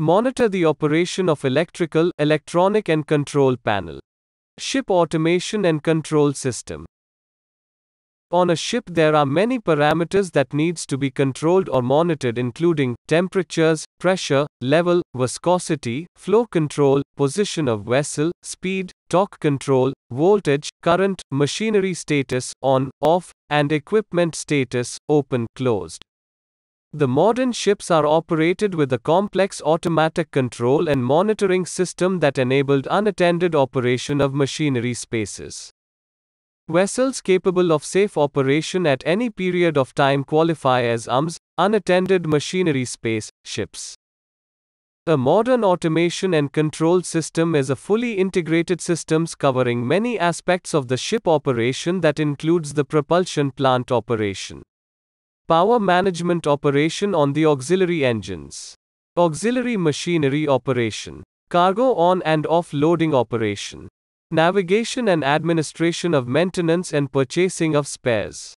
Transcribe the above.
Monitor the operation of electrical, electronic and control panel. Ship automation and control system. On a ship there are many parameters that needs to be controlled or monitored including temperatures, pressure, level, viscosity, flow control, position of vessel, speed, torque control, voltage, current, machinery status, on, off, and equipment status, open, closed. The modern ships are operated with a complex automatic control and monitoring system that enabled unattended operation of machinery spaces. Vessels capable of safe operation at any period of time qualify as UMS, unattended machinery space, ships. A modern automation and control system is a fully integrated systems covering many aspects of the ship operation that includes the propulsion plant operation, power management operation on the auxiliary engines, auxiliary machinery operation, cargo on and off loading operation, Navigation and administration of maintenance and purchasing of spares.